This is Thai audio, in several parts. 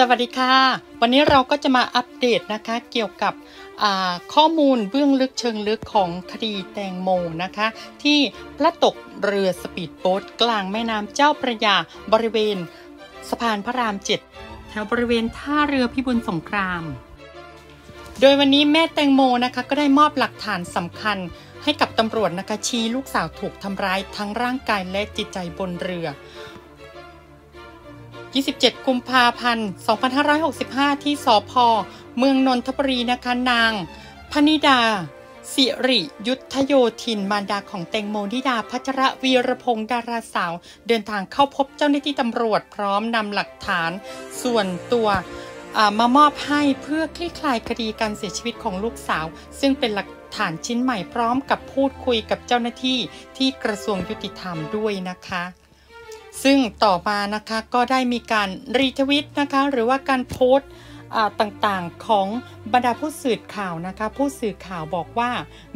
สวัสดีค่ะ วันนี้เราก็จะมาอัปเดตนะคะ เกี่ยวกับข้อมูลเบื้องลึกเชิงลึกของคดีแตงโมนะคะ ที่พลัดตกเรือสปีดโบ๊ทกลางแม่น้ำเจ้าพระยาบริเวณสะพานพระรามเจ็ดแถวบริเวณท่าเรือพิบูลสงคราม โดยวันนี้แม่แตงโมนะคะก็ได้มอบหลักฐานสำคัญให้กับตำรวจนะคะชี้ลูกสาวถูกทำร้ายทั้งร่างกายและจิตใจบนเรือ 27 กุมภาพันธ์ 2565 ที่สพ เมืองนนทบุรีนะคะนางพนิดา สิริยุทธโยธิน มารดาของแตงโมนิดาพัชระวีรพงศ์ดาราสาว เดินทางเข้าพบเจ้าหน้าที่ตำรวจพร้อมนำหลักฐาน ส่วนตัวมามอบให้เพื่อคลี่คลายคดีการเสียชีวิตของลูกสาว ซึ่งเป็นหลักฐานชิ้นใหม่พร้อมกับพูดคุยกับเจ้าหน้าที่ที่กระทรวงยุติธรรมด้วยนะคะ ซึ่งต่อมานะคะก็ได้มีการรีทวิตนะคะหรือว่าการโพสต์ ต่างๆของบรรดาผู้สื่อข่าวนะคะ ผู้สื่อข่าวบอกว่า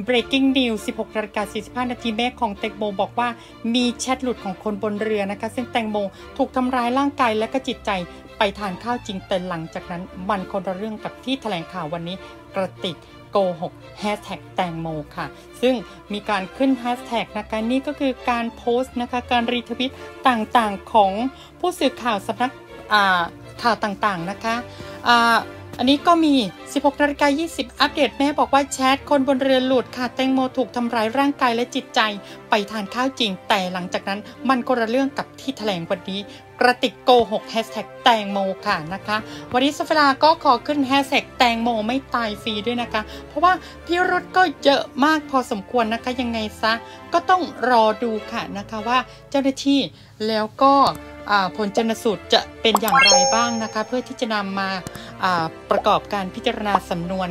breaking news 16นาฬิกา45 นาทีแม่ของแตงโมบอกว่ามีแชทหลุดของคนบนเรือนะคะ ซึ่งแตงโมถูกทำร้ายร่างกายและก็จิตใจไปทานข้าวจริงแต่หลังจากนั้นมันคนละเรื่องกับที่แถลงข่าววันนี้กระติกโกหกแฮชแท็กแตงโมค่ะ ซึ่งมีการขึ้นแฮชแท็กนะคะนี่ก็คือการโพสต์นะคะ การรีทวิตต่างๆของผู้สื่อข่าวสำนัก ข่าวต่างๆนะคะอันนี้ก็มี 16นาฬิกา20 อัปเดตแม่บอกว่าแชทคนบนเรือหลุดค่ะแตงโมถูกทำร้ายร่างกายและจิตใจ ไปทานข้าวจริง แต่หลังจากนั้นมันก็ระเรื่องกับที่แถลงวันนี้กระติกโกหกแฮชแท็กแตงโมค่ะนะคะ วันนี้สฟลาก็ขอขึ้นแฮชแท็กแตงโมไม่ตายฟรีด้วยนะคะ เพราะว่าพี่รถก็เยอะมากพอสมควรนะคะยังไงซะ ก็ต้องรอดูค่ะนะคะว่าเจ้าหน้าที่แล้วก็ผลชนสูตรจะเป็นอย่างไรบ้างนะคะ เพื่อที่จะนำมาประกอบการพิจารณาสำนวน